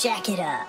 Jack it up.